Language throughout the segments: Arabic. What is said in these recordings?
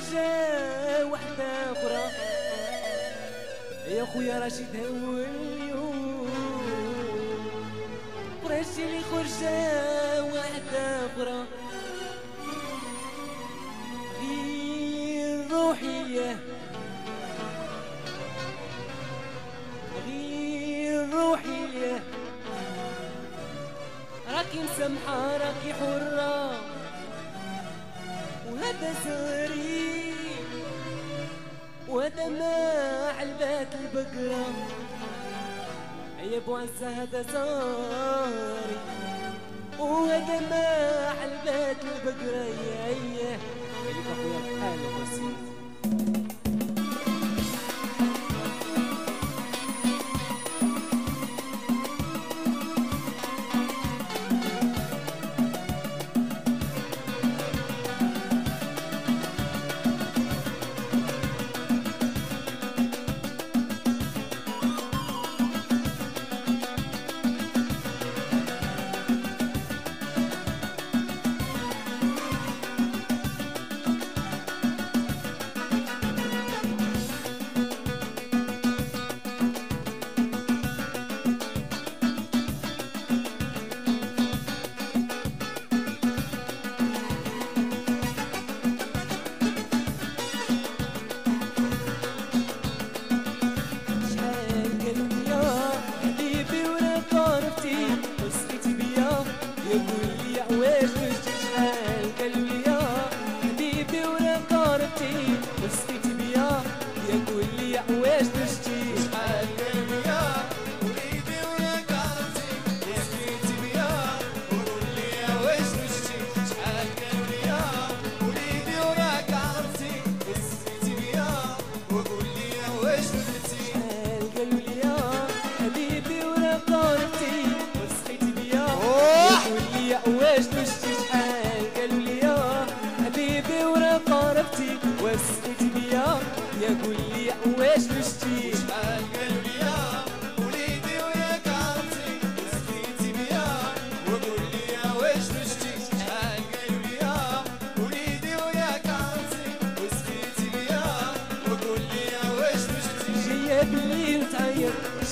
خرجة وحدة أخرى يا خويا رشيد هو اليوم قريشي اللي خرجة وحدة أخرى غير روحي غير روحي راكي مسامحة راكي حرة. وهذا صغري وهذا ما علبات البقرة. يا أبو عزة هذا صاري وهذا ما علبات البقرة. يا إيه خليك أخويا في حالك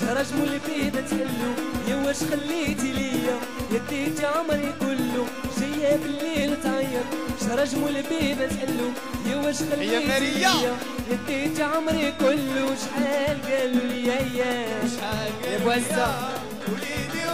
تعير شهر جمول البيضة تهلو يا واش خليتي ليا؟ يديتي عمري كله جاية بالليل تعير شهر جمول البيضة تهلو يا واش خليتي. ليا؟ يديتي عمري كله شحال قالوا لي يا؟ يا شحال قلبي عزة. يا وليدي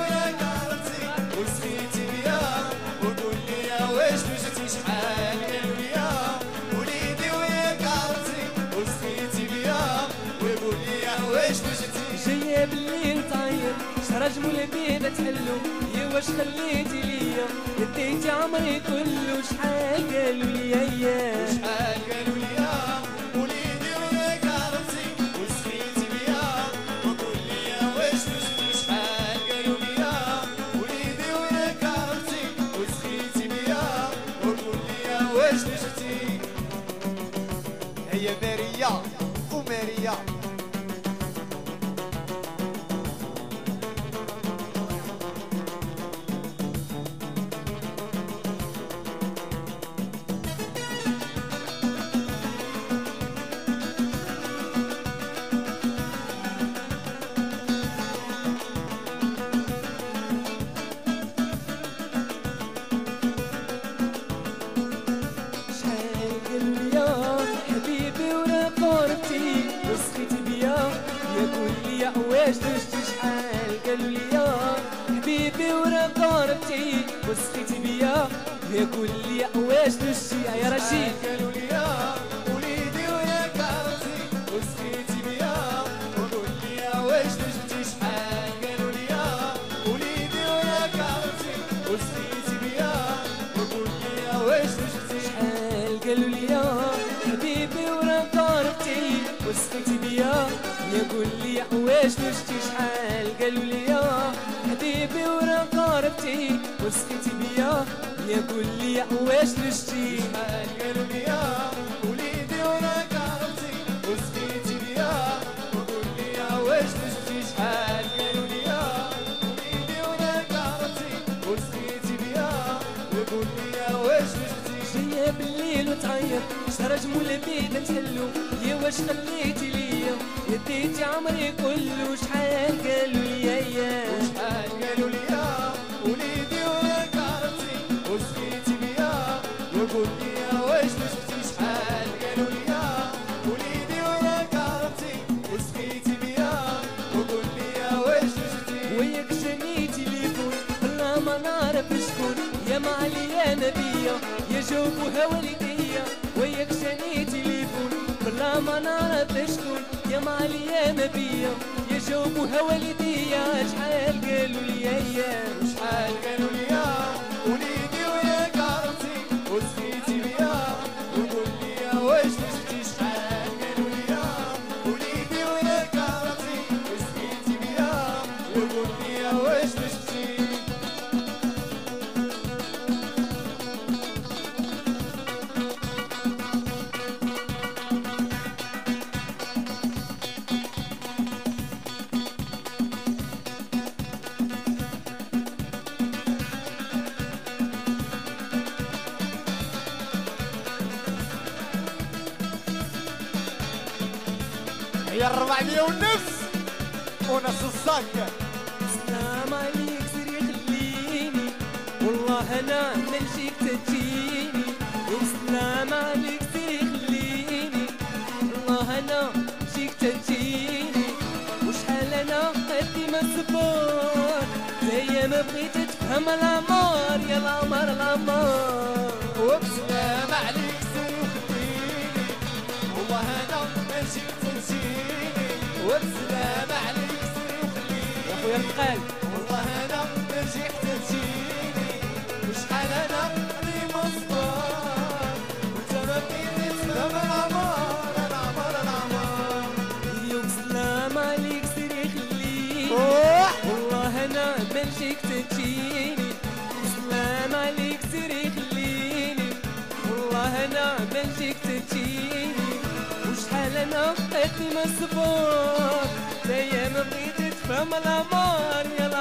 البيضة تهلو. يا واش خليتي ليا؟ يديتي عمري كله. شحال قالوا لي يا؟ شحال يا واش نشتي شحال قالوا لي حبيبي ولا قاربتي وسخيت بيا يا لي يا واش نشتي يا رشيد قالوا لي وسخيت بيا. يا قول لي يا واش نشتي شحال قالوا لي حبيبي ولا قاربتي وسخيت بيا. يا قول لي يا واش نشتي شحال قالوا لي واش خليتي ليا يديتي عمري كله شحال قالوا لي يا شحال قالوا يا وليدي بيا؟ واش شفتي شحال قالوا يا وليدي بيا؟ واش شفتي وياك ما نعرف شكون يا معليا نبيا يا جاوبوها والديا وياك جاني تليفون ما نعرف شكون يا معليا نبيا يا جاوبوها والديا شحال قالوا لي يا شحال قالوا لي هي الربعمية ونص ونص الصاك سلام عليك سري خليني والله أنا نجيك تجيني. وسلام عليك سري خليني والله أنا نجيك تجيني. وشحال أنا قدي ما صبر زي ما بغيت تفهم العمر يا العمر العمر وبسلام عليك سير وخليني والله أنا وبسلام عليك سير وخليني يا خويا ثقال والله أنا ماشي تنسيني وشحال أنا حياتي مسبور دايما بغيت تفهم الامر يلا